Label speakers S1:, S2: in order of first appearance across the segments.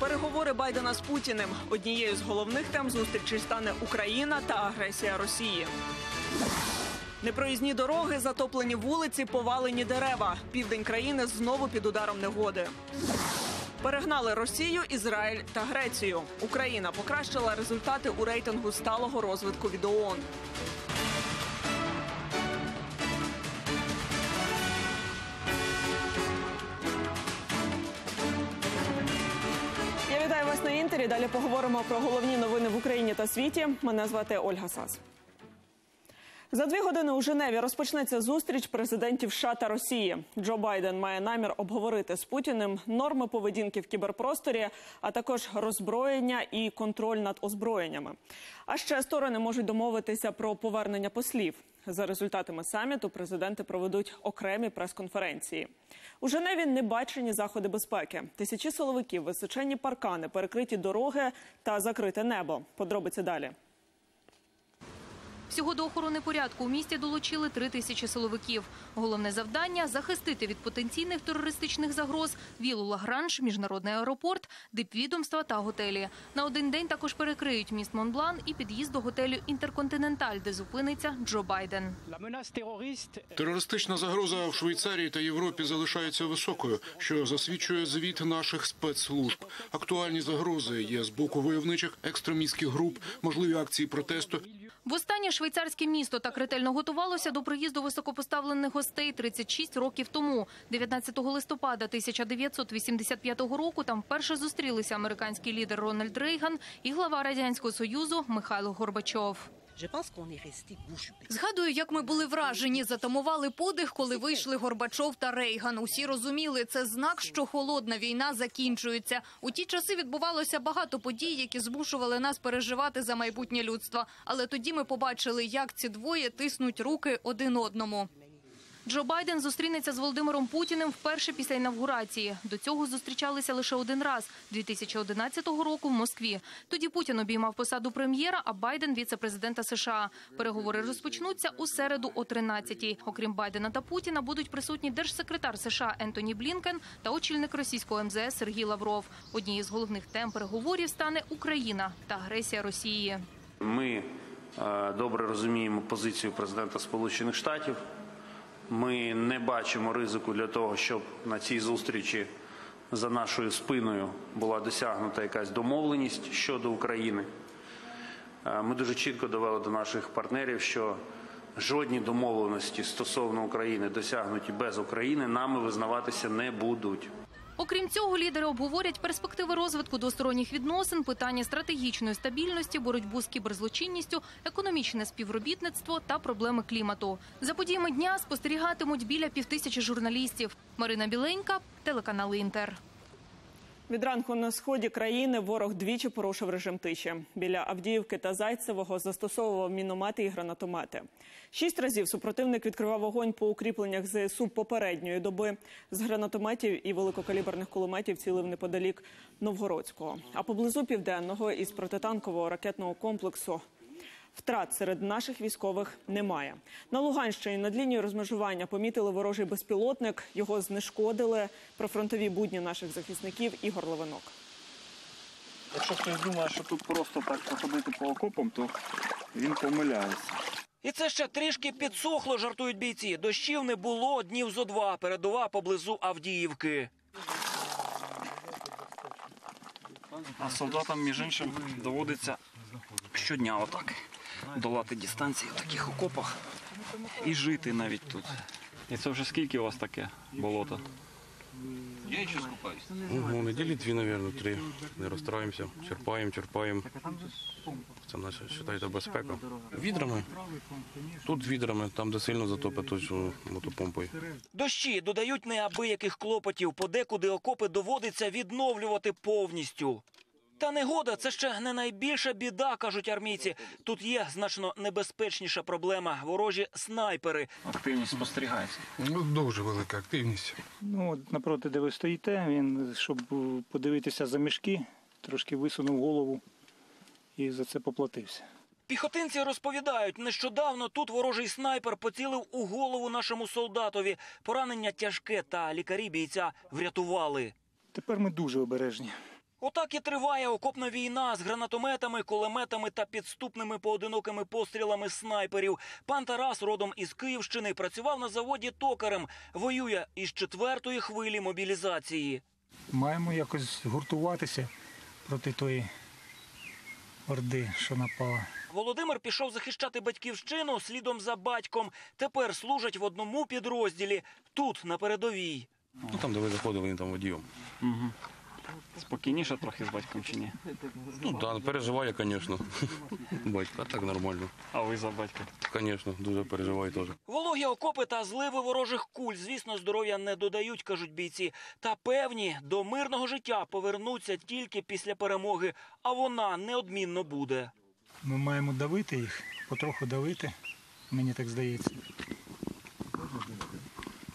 S1: Переговори Байдена з Путіним. Однією з головних тем зустрічі стане Україна та агресія Росії. Непроїзні дороги, затоплені вулиці, повалені дерева. Південь країни знову під ударом негоди. Перегнали Росію, Ізраїль та Грецію. Україна покращила результати у рейтингу сталого розвитку від ООН. Я на інтері. Далі поговоримо про головні новини в Україні та світі. Мене звати Ольга Сас. За дві години у Женеві розпочнеться зустріч президентів США та Росії. Джо Байден має намір обговорити з Путіним норми поведінки в кіберпросторі, а також роззброєння і контроль над озброєннями. А ще сторони можуть домовитися про повернення послів. За результатами саміту президенти проведуть окремі прес-конференції. У Женеві небачені заходи безпеки. Тисячі силовиків, височенні паркани, перекриті дороги та закрите небо. Подробиці далі.
S2: Всього до охорони порядку у місті долучили три тисячі силовиків. Головне завдання захистити від потенційних терористичних загроз вілу Лагранж, міжнародний аеропорт, дипвідомства та готелі. На один день також перекриють міст Монблан і під'їзд до готелю Інтерконтиненталь, де зупиниться Джо Байден.
S3: Терористична загроза в Швейцарії та Європі залишається високою, що засвідчує звіт наших спецслужб. Актуальні загрози є з боку войовничих екстремістських груп, можливі акції протесту.
S2: Востаннє швейцарське місто так ретельно готувалося до приїзду високопоставлених гостей 36 років тому. 19 листопада 1985 року там вперше зустрілися американський лідер Рональд Рейган і глава радянського союзу Михайло Горбачов.
S4: Згадую, як ми були вражені, затамували подих, коли вийшли Горбачов та Рейган. Усі розуміли, це знак, що холодна війна закінчується. У ті часи відбувалося багато подій, які змушували нас переживати за майбутнє людство. Але тоді ми побачили, як ці двоє тиснуть руки один одному.
S2: Джо Байден зустрінеться з Володимиром Путіним вперше після інавгурації. До цього зустрічалися лише один раз 2011 року в Москві. Тоді Путін обіймав посаду прем'єра, а Байден віце-президента США. Переговори розпочнуться у середу о 13-й. Окрім Байдена та Путіна, будуть присутні держсекретар США Ентоні Блінкен та очільник російського МЗС Сергій Лавров. Однією з головних тем переговорів стане Україна та агресія Росії.
S5: Ми е, добре розуміємо позицію президента Сполучених Штатів. Ми не бачимо ризику для того, щоб на цій зустрічі за нашою спиною була досягнута якась домовленість щодо України. Е, Ми дуже чітко довели до наших партнерів, що жодні домовленості стосовно України досягнуті без України нами визнаватися не будуть.
S2: Окрім цього, лідери обговорять перспективи розвитку двосторонніх відносин, питання стратегічної стабільності, боротьбу з кіберзлочинністю, економічне співробітництво та проблеми клімату. За подіями дня спостерігатимуть біля півтисячі журналістів. Марина Біленька, телеканал Інтер.
S1: Від ранку на сході країни ворог двічі порушив режим тиші. Біля Авдіївки та Зайцевого застосовував міномети і гранатомети. Шість разів супротивник відкривав вогонь по укріпленнях ЗСУ попередньої доби. З гранатометів і великокаліберних кулеметів цілив неподалік Новгородського. А поблизу південного із протитанкового ракетного комплексу Втрат серед наших військових немає. На Луганщині над лінією розмежування помітили ворожий безпілотник. Його знешкодили про фронтові будні наших захисників Ігор Левинок.
S6: Якщо хтось думає, що тут просто так походити по окопам, то він помиляється.
S7: І це ще трішки підсохло, жартують бійці. Дощів не було днів зо два. Передова поблизу Авдіївки.
S6: А солдатам, між іншим, доводиться щодня отак долати дистанції в таких окопах і жити навіть тут. І це вже скільки у вас таке болото?
S8: Ну, неділі дві, мабуть, три. Не розстраємося, черпаємо, черпаємо. Це наша, вважайте, безпека. Відрами. Тут відрами, там, де сильно затопить, то мотопомпою.
S7: Дощі додають неабияких клопотів. Подекуди окопи доводиться відновлювати повністю. Та негода це ще не найбільша біда, кажуть армійці. Тут є значно небезпечніша проблема ворожі снайпери.
S6: Активність спостерігається.
S9: Ну, дуже велика активність.
S10: Ну, от напроти, де ви стоїте, він, щоб подивитися за мішки, трошки висунув голову і за це поплатився.
S7: Піхотинці розповідають, нещодавно тут ворожий снайпер поцілив у голову нашому солдатові. Поранення тяжке, та лікарі бійця врятували.
S10: Тепер ми дуже обережні.
S7: Отак і триває окопна війна з гранатометами, кулеметами та підступними поодинокими пострілами снайперів. Пан Тарас, родом із Київщини, працював на заводі токарем. Воює із четвертої хвилі мобілізації.
S10: Маємо якось гуртуватися проти тої орди, що напала.
S7: Володимир пішов захищати батьківщину слідом за батьком. Тепер служать в одному підрозділі тут, на передовій.
S8: Ну там, де ви заходили, він там водієм.
S6: Спокійніше трохи з батьком чи ні?
S8: Ну так, переживає, звісно. Батько, а так нормально.
S6: А ви за батька?
S8: Звісно, дуже переживає теж.
S7: Вологі окопи та зливи ворожих куль, звісно, здоров'я не додають, кажуть бійці. Та певні до мирного життя повернуться тільки після перемоги, а вона неодмінно буде.
S10: Ми маємо давити їх, потроху давити, мені так здається.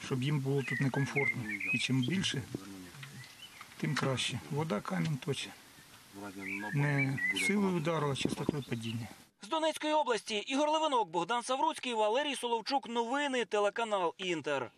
S10: Щоб їм було тут некомфортно. І чим більше, тим краще. Вода камінь точить. Не силою удару, а частотою падіння.
S7: З Донецької області Ігор Левинок, Богдан Савруцький, Валерій Соловчук. Новини телеканал Інтер.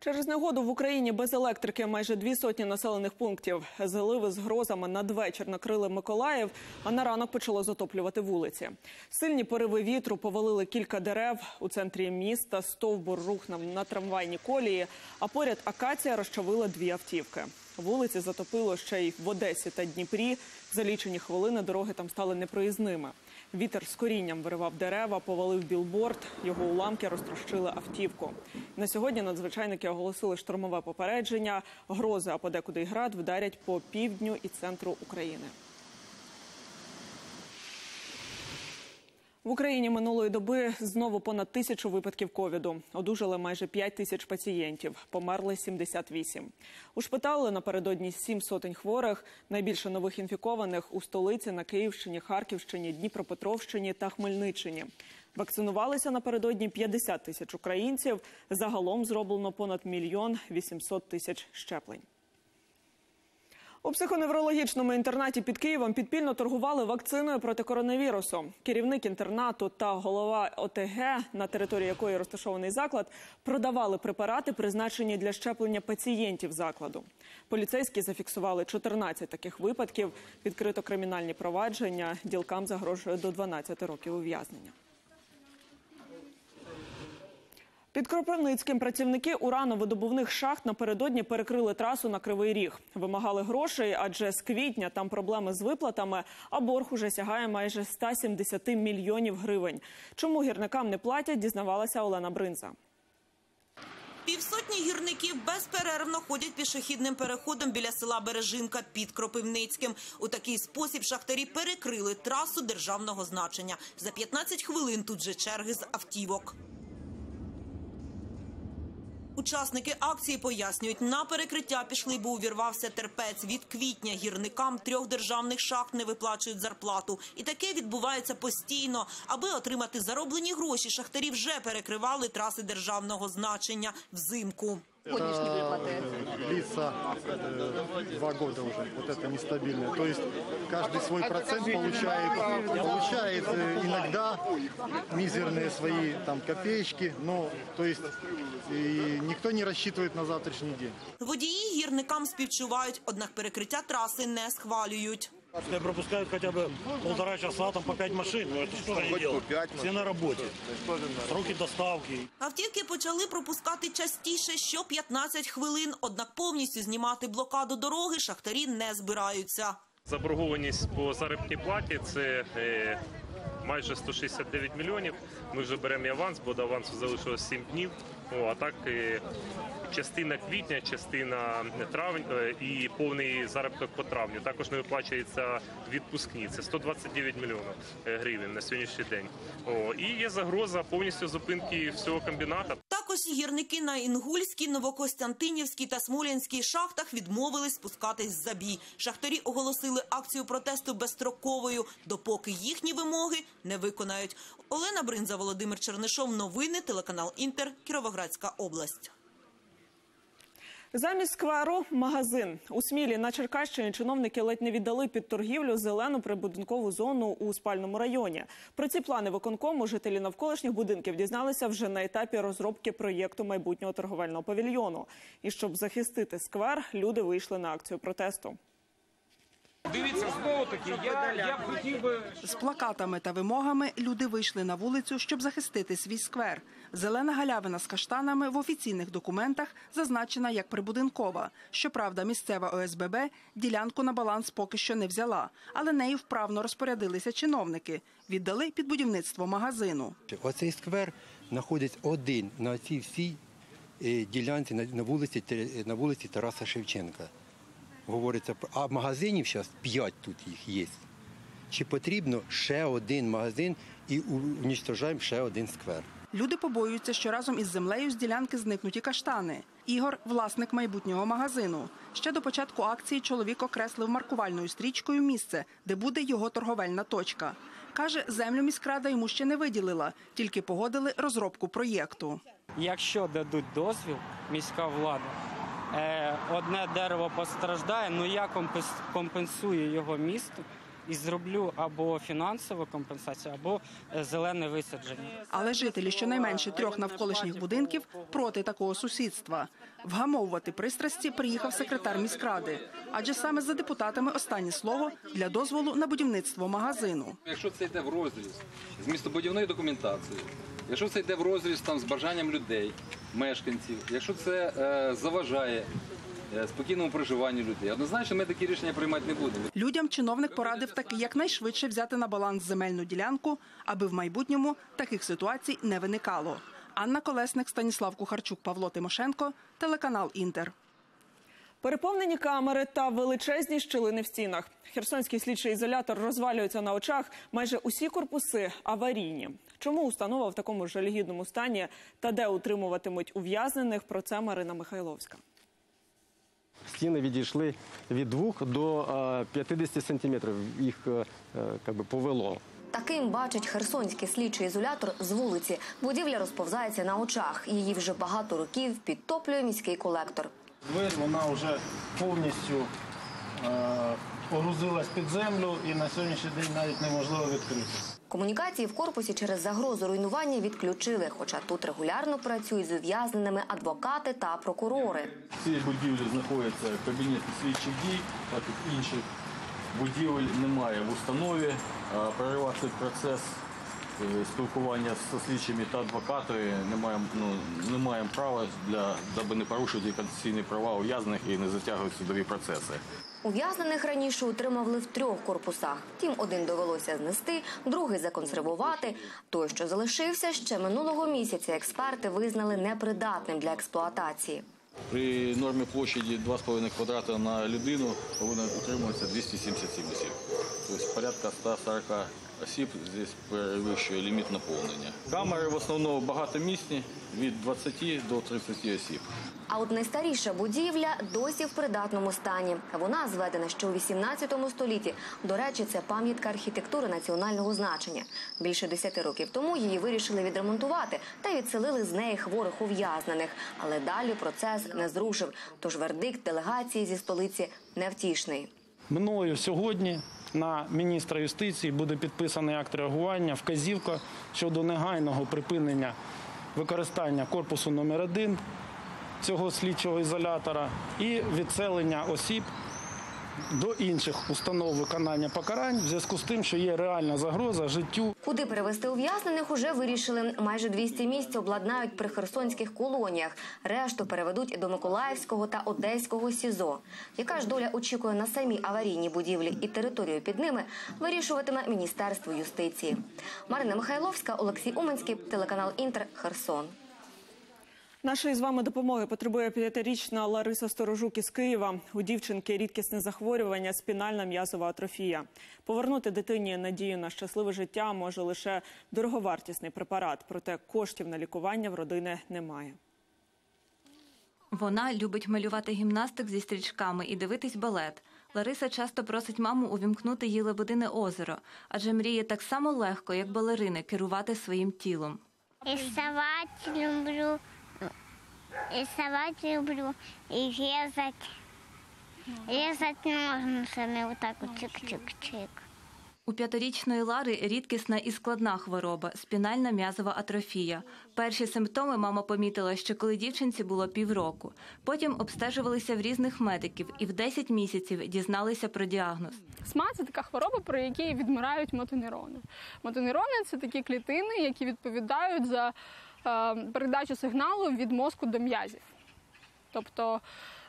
S1: Через негоду в Україні без електрики майже дві сотні населених пунктів. Зливи з грозами надвечір накрили Миколаїв, а на ранок почало затоплювати вулиці. Сильні пориви вітру повалили кілька дерев у центрі міста. Стовбур рухнув на трамвайні колії, а поряд акація розчавила дві автівки. Вулиці затопило ще й в Одесі та Дніпрі. За лічені хвилини дороги там стали непроїзними. Вітер з корінням виривав дерева, повалив білборд. Його уламки розтрощили автівку. На сьогодні надзвичайники оголосили штормове попередження. Грози, а подекуди й град вдарять по півдню і центру України. В Україні минулої доби знову понад тисячу випадків ковіду. Одужали майже 5 тисяч пацієнтів, померли 78. Ушпитали напередодні сім сотень хворих. Найбільше нових інфікованих у столиці на Київщині, Харківщині, Дніпропетровщині та Хмельниччині. Вакцинувалися напередодні 50 тисяч українців. Загалом зроблено понад мільйон 800 тисяч щеплень. У психоневрологічному інтернаті під Києвом підпільно торгували вакциною проти коронавірусу. Керівник інтернату та голова ОТГ, на території якої розташований заклад, продавали препарати, призначені для щеплення пацієнтів закладу. Поліцейські зафіксували 14 таких випадків. Відкрито кримінальні провадження. Ділкам загрожує до 12 років ув'язнення. Під Кропивницьким працівники урановидобувних шахт напередодні перекрили трасу на Кривий Ріг. Вимагали грошей, адже з квітня там проблеми з виплатами, а борг уже сягає майже 170 мільйонів гривень. Чому гірникам не платять, дізнавалася Олена Бринза.
S11: Півсотні гірників безперервно ходять пішохідним переходом біля села Бережинка під Кропивницьким. У такий спосіб шахтарі перекрили трасу державного значення. За 15 хвилин тут же черги з автівок. Учасники акції пояснюють, на перекриття пішли, бо увірвався терпець. Від квітня гірникам трьох державних шахт не виплачують зарплату. І таке відбувається постійно. Аби отримати зароблені гроші, шахтарі вже перекривали траси державного значення взимку.
S12: Лица э, два года уже, вот это нестабильное. То есть каждый свой процент получает, получает э, иногда мизерные свои там копеечки, но то есть и никто не рассчитывает на завтрашний день.
S11: Водії гірникам співчувають, однак перекриття траси не схвалюють.
S13: Пускай пропускают хотя бы полтора часа, там по пять машин. Ну это что они делают? Все на работе. Сроки доставки.
S11: Автівки почали пропускати частіше, що 15 хвилин. Однак повністю знімати блокаду дороги шахтарі не збираються.
S14: Заборгованість по заробітній платі це е, майже 169 мільйонів. Ми вже беремо і аванс, бо до авансу залишилось 7 днів. О, а так е, частина квітня, частина травень е, і повний заробіток по травню. Також не виплачується відпускні. Це 129 мільйонів е, гривень на сьогоднішній день. О, і є загроза повністю зупинки всього комбіната.
S11: Також гірники на Інгульській, Новокостянтинівській та Смолянській шахтах відмовились спускатись за бій. Шахтарі оголосили акцію протесту безстроковою, допоки їхні вимоги не виконають. Олена Бринза, Володимир Чернишов. Новини телеканал Інтер. Кіровоградська область.
S1: Замість скверу магазин у Смілі на Черкащині чиновники ледь не віддали під торгівлю зелену прибудинкову зону у спальному районі. Про ці плани виконкому жителі навколишніх будинків дізналися вже на етапі розробки проєкту майбутнього торговельного павільйону. І щоб захистити сквер, люди вийшли на акцію протесту.
S15: Дивіться, знову таки, я, я б хотів би
S16: З плакатами та вимогами люди вийшли на вулицю, щоб захистити свій сквер. Зелена галявина з каштанами в офіційних документах зазначена як прибудинкова. Щоправда, місцева ОСББ ділянку на баланс поки що не взяла, але нею вправно розпорядилися чиновники. Віддали під будівництво магазину.
S17: Оцей сквер знаходиться один на цій всій е, ділянці на вулиці, на вулиці Тараса Шевченка. Говориться, про- а магазинів зараз п'ять тут їх є. Чи потрібно ще один магазин і унічтожаємо ще один сквер?
S16: Люди побоюються, що разом із землею з ділянки зникнуть і каштани. Ігор власник майбутнього магазину. Ще до початку акції чоловік окреслив маркувальною стрічкою місце, де буде його торговельна точка. Каже, землю міськрада йому ще не виділила, тільки погодили розробку проєкту.
S18: Якщо дадуть дозвіл, міська влада, одне дерево постраждає, ну я компенс- компенсую його місту і зроблю або фінансову компенсацію, або е, зелене висадження.
S16: Але жителі щонайменше трьох навколишніх будинків проти такого сусідства. Вгамовувати пристрасті приїхав секретар міськради, адже саме за депутатами останнє слово для дозволу на будівництво магазину.
S19: Якщо це йде в розріз з містобудівною документацією, якщо це йде в розріз там з бажанням людей, мешканців, якщо це е, заважає е, спокійному проживанню людей, однозначно ми такі рішення приймати не будемо.
S16: Людям чиновник порадив таки якнайшвидше взяти на баланс земельну ділянку, аби в майбутньому таких ситуацій не виникало. Анна Колесник, Станіслав Кухарчук, Павло Тимошенко, телеканал Інтер.
S1: Переповнені камери та величезні щілини в стінах. Херсонський слідчий ізолятор розвалюється на очах. Майже усі корпуси аварійні. Чому установа в такому жалюгідному стані та де утримуватимуть ув'язнених? Про це Марина Михайловська.
S20: Стіни відійшли від 2 до е, 50 сантиметрів. Їх е, е, би, повело.
S21: Таким бачить херсонський слідчий ізолятор з вулиці. Будівля розповзається на очах. Її вже багато років підтоплює міський колектор.
S22: Двері вона вже повністю е, погрузилась під землю і на сьогоднішній день навіть неможливо відкрити.
S21: Комунікації в корпусі через загрозу руйнування відключили, хоча тут регулярно працюють з ув'язненими адвокати та прокурори.
S22: В цій будівлі знаходяться кабінети слідчих дій, так як інших будівель немає в установі. Проривати процес спілкування з слідчими та адвокатами не маємо, ну, не маємо права для даби не порушувати конституційні права ув'язнених і не затягувати судові процеси.
S21: Ув'язнених раніше утримували в трьох корпусах. Втім, один довелося знести, другий законсервувати. Той, що залишився, ще минулого місяця експерти визнали непридатним для експлуатації.
S22: При нормі площаді 2,5 квадрата на людину повинно утримуватися 277 осіб. Тобто порядка 140 осіб здесь перевищує ліміт наповнення. Камери в основному багатомісні від 20 до 30 осіб.
S21: А от найстаріша будівля досі в придатному стані. Вона зведена ще у 18 столітті. До речі, це пам'ятка архітектури національного значення. Більше 10 років тому її вирішили відремонтувати та відселили з неї хворих ув'язнених. Але далі процес не зрушив. Тож вердикт делегації зі столиці невтішний.
S23: Мною сьогодні на міністра юстиції буде підписаний акт реагування, вказівка щодо негайного припинення використання корпусу номер 1 цього слідчого ізолятора і відселення осіб до інших установ виконання покарань в зв'язку з тим, що є реальна загроза життю
S21: Куди перевести ув'язнених уже вирішили. Майже 200 місць обладнають при херсонських колоніях. Решту переведуть до Миколаївського та Одеського СІЗО. Яка ж доля очікує на самі аварійні будівлі і територію під ними, вирішуватиме Міністерство юстиції. Марина Михайловська, Олексій Уманський, телеканал Інтер, Херсон.
S1: Нашої з вами допомоги потребує п'ятирічна Лариса Сторожук із Києва. У дівчинки рідкісне захворювання, спінальна м'язова атрофія. Повернути дитині надію на щасливе життя може лише дороговартісний препарат, проте коштів на лікування в родини немає.
S24: Вона любить малювати гімнастик зі стрічками і дивитись балет. Лариса часто просить маму увімкнути їй лебедине озеро, адже мріє так само легко, як балерини, керувати своїм тілом.
S25: Рисовать люблю, рисовать люблю и резать. Резать ножницами вот так вот чик-чик-чик.
S24: У п'ятирічної Лари рідкісна і складна хвороба спінальна м'язова атрофія. Перші симптоми мама помітила ще коли дівчинці було півроку. Потім обстежувалися в різних медиків і в 10 місяців дізналися про діагноз.
S26: СМА це така хвороба, при якій відмирають мотонейрони. Мотонейрони це такі клітини, які відповідають за передачу сигналу від мозку до м'язів. Тобто,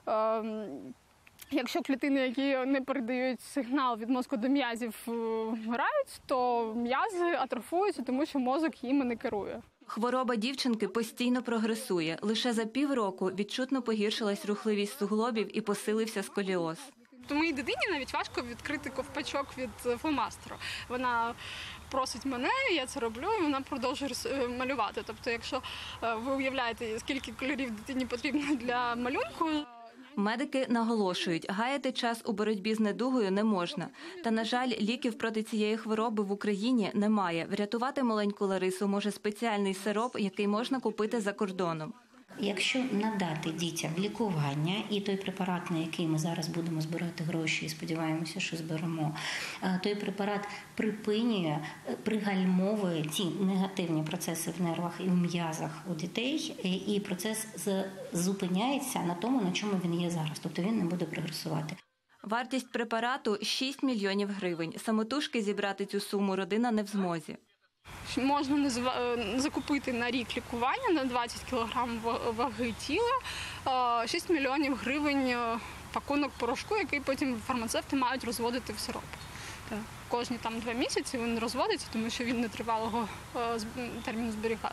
S26: е, якщо клітини, які не передають сигнал від мозку до м'язів, е, вмирають, то м'язи атрофуються, тому що мозок їми не керує.
S24: Хвороба дівчинки постійно прогресує. Лише за півроку відчутно погіршилась рухливість суглобів і посилився сколіоз.
S26: То моїй дитині навіть важко відкрити ковпачок від е, фломастеру. Вона просить мене, я це роблю, і вона продовжує е, малювати. Тобто, якщо е, ви уявляєте, скільки кольорів дитині потрібно для малюнку.
S24: Медики наголошують, гаяти час у боротьбі з недугою не можна. Та, на жаль, ліків проти цієї хвороби в Україні немає. Врятувати маленьку Ларису може спеціальний сироп, який можна купити за кордоном.
S27: Якщо надати дітям лікування і той препарат, на який ми зараз будемо збирати гроші, і сподіваємося, що зберемо, е, той препарат припинює, е, пригальмовує ті негативні процеси в нервах і в м'язах у дітей, е, і процес зупиняється на тому, на чому він є зараз, тобто він не буде прогресувати.
S24: Вартість препарату 6 мільйонів гривень. Самотужки зібрати цю суму родина не в змозі.
S26: Можна е, закупити на рік лікування на 20 кг ваги тіла, е, 6 мільйонів гривень е, пакунок порошку, який потім фармацевти мають розводити в сироп. Кожні там два місяці він розводиться, тому що він нетривалого е, зб- терміну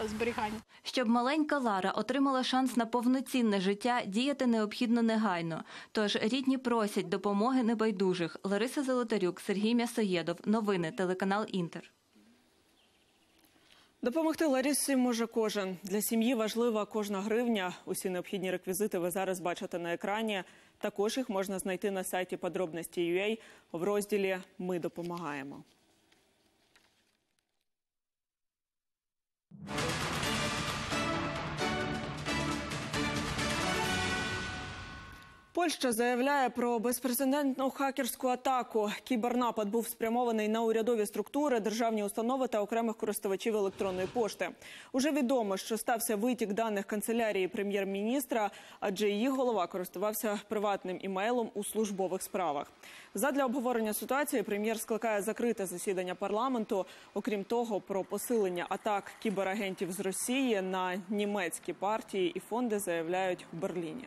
S26: зберігання.
S24: Щоб маленька Лара отримала шанс на повноцінне життя, діяти необхідно негайно. Тож рідні просять допомоги небайдужих. Лариса Золотарюк, Сергій М'ясоєдов. Новини телеканал Інтер.
S1: Допомогти Ларісі може кожен. Для сім'ї важлива кожна гривня. Усі необхідні реквізити ви зараз бачите на екрані. Також їх можна знайти на сайті подробності.ua в розділі Ми допомагаємо. Польща заявляє про безпрецедентну хакерську атаку. Кібернапад був спрямований на урядові структури, державні установи та окремих користувачів електронної пошти. Уже відомо, що стався витік даних канцелярії прем'єр-міністра, адже її голова користувався приватним імейлом у службових справах. Задля обговорення ситуації прем'єр скликає закрите засідання парламенту. Окрім того, про посилення атак кіберагентів з Росії на німецькі партії і фонди заявляють в Берліні.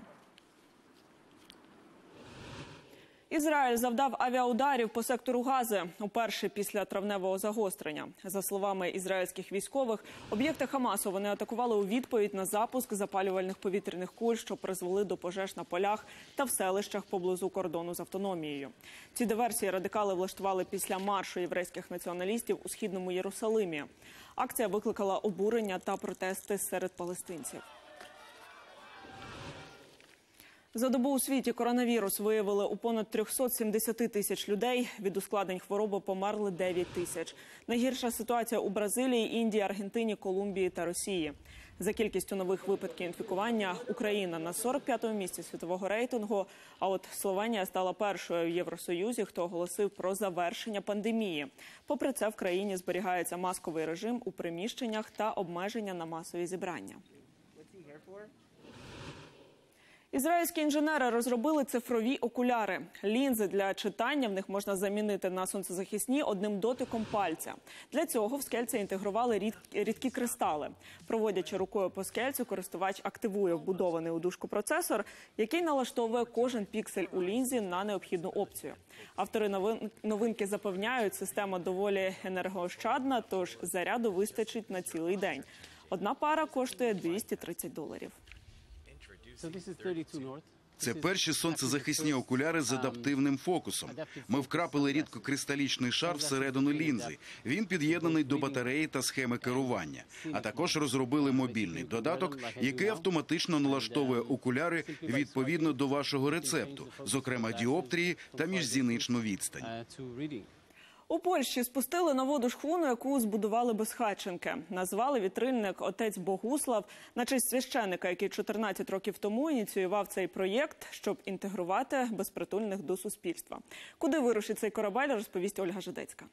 S1: Ізраїль завдав авіаударів по сектору Гази уперше після травневого загострення. За словами ізраїльських військових, об'єкти Хамасу вони атакували у відповідь на запуск запалювальних повітряних куль, що призвели до пожеж на полях та в селищах поблизу кордону з автономією. Ці диверсії радикали влаштували після маршу єврейських націоналістів у східному Єрусалимі. Акція викликала обурення та протести серед палестинців. За добу у світі коронавірус виявили у понад 370 тисяч людей. Від ускладнень хвороби померли 9 тисяч. Найгірша ситуація у Бразилії, Індії, Аргентині, Колумбії та Росії. За кількістю нових випадків інфікування Україна на 45-му місці світового рейтингу. А от Словенія стала першою в Євросоюзі, хто оголосив про завершення пандемії. Попри це, в країні зберігається масковий режим у приміщеннях та обмеження на масові зібрання. Ізраїльські інженери розробили цифрові окуляри. Лінзи для читання в них можна замінити на сонцезахисні одним дотиком пальця. Для цього в скельці інтегрували рід- рідкі кристали. Проводячи рукою по скельцю, користувач активує вбудований у дужку процесор, який налаштовує кожен піксель у лінзі на необхідну опцію. Автори новин- новинки запевняють, система доволі енергоощадна, тож заряду вистачить на цілий день. Одна пара коштує 230 доларів.
S28: Це перші сонцезахисні окуляри з адаптивним фокусом. Ми вкрапили рідкокристалічний шар всередину лінзи. Він під'єднаний до батареї та схеми керування. А також розробили мобільний додаток, який автоматично налаштовує окуляри відповідно до вашого рецепту, зокрема діоптрії та міжзіничну відстань.
S1: У Польщі спустили на воду шхуну, яку збудували безхатченки. Назвали вітрильник отець Богуслав на честь священика, який 14 років тому ініціював цей проєкт, щоб інтегрувати безпритульних до суспільства. Куди вирушить цей корабель, розповість Ольга Жидецька.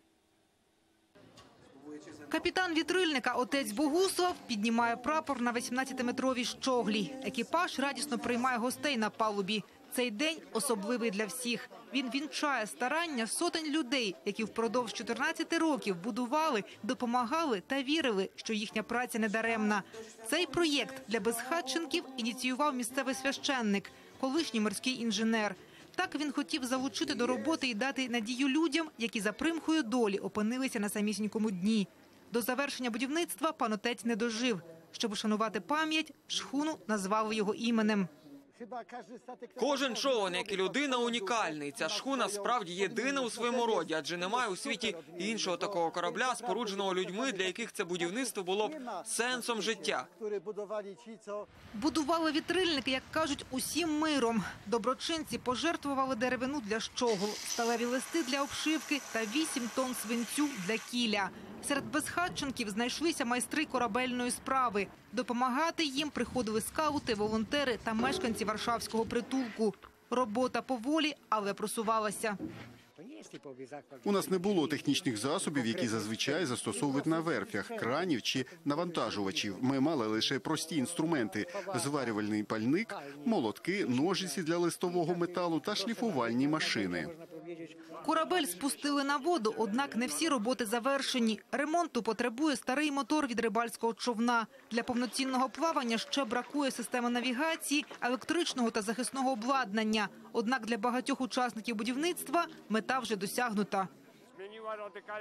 S29: Капітан вітрильника отець Богуслав піднімає прапор на 18-метровій щоглі. Екіпаж радісно приймає гостей на палубі. Цей день особливий для всіх. Він вінчає старання сотень людей, які впродовж 14 років будували, допомагали та вірили, що їхня праця не даремна. Цей проєкт для безхатченків ініціював місцевий священник, колишній морський інженер. Так він хотів залучити до роботи і дати надію людям, які за примхою долі опинилися на самісінькому дні. До завершення будівництва пан отець не дожив. Щоб ушанувати пам'ять, шхуну назвали його іменем.
S30: Кожен човен, як і людина, унікальний. Ця шхуна справді єдина у своєму роді, адже немає у світі іншого такого корабля, спорудженого людьми, для яких це будівництво було б сенсом життя.
S29: Будували вітрильники, як кажуть, усім миром. Доброчинці пожертвували деревину для щогол, сталеві листи для обшивки та 8 тонн свинцю для кіля. Серед безхатченків знайшлися майстри корабельної справи. Допомагати їм приходили скаути, волонтери та мешканці варшавського притулку. Робота поволі, але просувалася.
S31: У нас не було технічних засобів, які зазвичай застосовують на верфях, кранів чи навантажувачів. Ми мали лише прості інструменти: зварювальний пальник, молотки, ножиці для листового металу та шліфувальні машини.
S29: Корабель спустили на воду, однак не всі роботи завершені. Ремонту потребує старий мотор від рибальського човна. Для повноцінного плавання ще бракує системи навігації, електричного та захисного обладнання. Однак для багатьох учасників будівництва мета вже досягнута.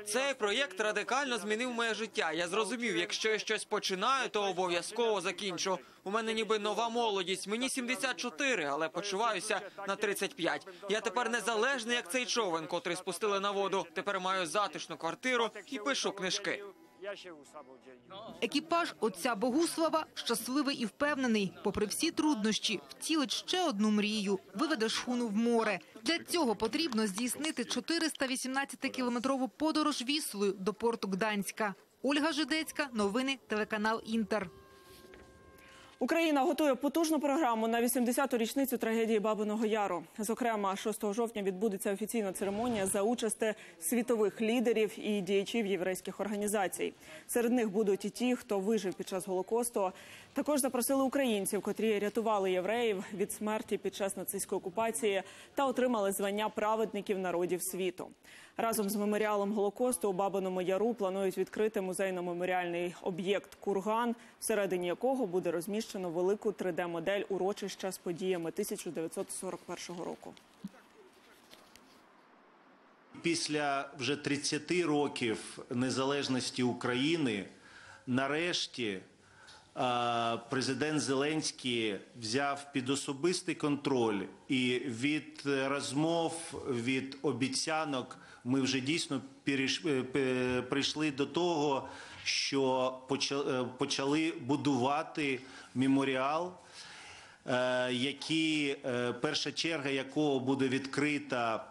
S30: Цей проєкт радикально змінив моє життя. Я зрозумів, якщо я щось починаю, то обов'язково закінчу. У мене ніби нова молодість. Мені 74, але почуваюся на 35. Я тепер незалежний, як цей човен, котрий спустили на воду. Тепер маю затишну квартиру і пишу книжки.
S29: Екіпаж отця Богуслава щасливий і впевнений. Попри всі труднощі, втілить ще одну мрію – виведе шхуну в море. Для цього потрібно здійснити 418-кілометрову подорож Віслою до порту Гданська. Ольга Жидецька, новини, телеканал «Інтер».
S1: Україна готує потужну програму на 80-ту річницю трагедії Бабиного Яру. Зокрема, 6 жовтня відбудеться офіційна церемонія за участи світових лідерів і діячів єврейських організацій. Серед них будуть і ті, хто вижив під час голокосту. Також запросили українців, котрі рятували євреїв від смерті під час нацистської окупації та отримали звання праведників народів світу. Разом з меморіалом голокосту у Бабиному Яру планують відкрити музейно-меморіальний об'єкт Курган, всередині якого буде розміщено велику 3D-модель урочища з подіями 1941 року.
S32: Після вже 30 років незалежності України нарешті президент Зеленський взяв під особистий контроль і від розмов, від обіцянок ми вже дійсно е, прийшли до того, що е, почали будувати меморіал, е, який, перша черга якого буде відкрита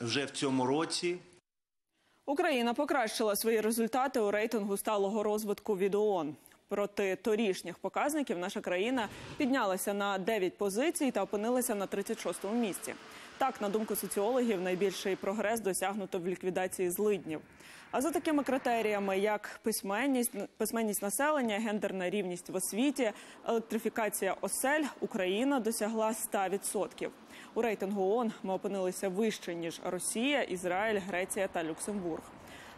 S32: вже в цьому році.
S1: Україна покращила свої результати у рейтингу сталого розвитку від ООН. Проти торішніх показників наша країна піднялася на 9 позицій та опинилася на 36-му місці. Так, на думку соціологів, найбільший прогрес досягнуто в ліквідації злиднів. А за такими критеріями, як письменність, письменність населення, гендерна рівність в освіті, електрифікація осель, Україна досягла 100%. У рейтингу ООН ми опинилися вище ніж Росія, Ізраїль, Греція та Люксембург.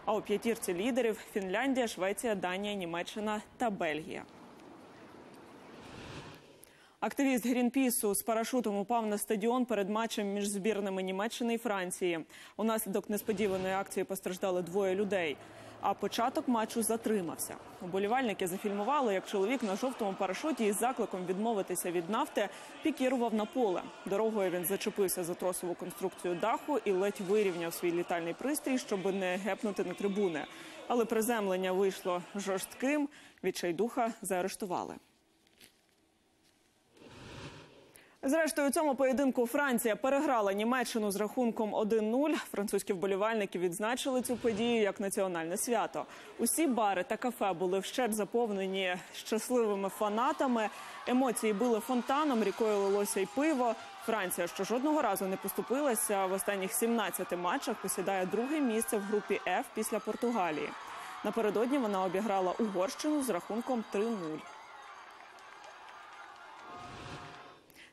S1: А у п'ятірці лідерів Фінляндія, Швеція, Данія, Німеччина та Бельгія. Активіст Грінпісу з парашутом упав на стадіон перед матчем між збірними Німеччини і Франції. Унаслідок несподіваної акції постраждали двоє людей. А початок матчу затримався. Уболівальники зафільмували, як чоловік на жовтому парашуті із закликом відмовитися від нафти пікірував на поле. Дорогою він зачепився за тросову конструкцію даху і ледь вирівняв свій літальний пристрій, щоб не гепнути на трибуни. Але приземлення вийшло жорстким. Відчайдуха заарештували. Зрештою, у цьому поєдинку Франція переграла Німеччину з рахунком 1-0. Французькі вболівальники відзначили цю подію як національне свято. Усі бари та кафе були вщерть заповнені щасливими фанатами. Емоції били фонтаном, рікою лилося й пиво. Франція, що жодного разу не поступилася в останніх 17 матчах, посідає друге місце в групі F після Португалії. Напередодні вона обіграла Угорщину з рахунком 3-0.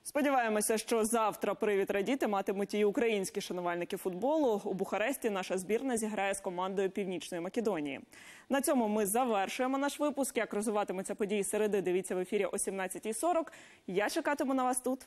S1: Сподіваємося, що завтра привід радіти матимуть і українські шанувальники футболу. У Бухаресті наша збірна зіграє з командою Північної Македонії. На цьому ми завершуємо наш випуск. Як розвиватимуться події середи, дивіться в ефірі о 17.40. Я чекатиму на вас тут.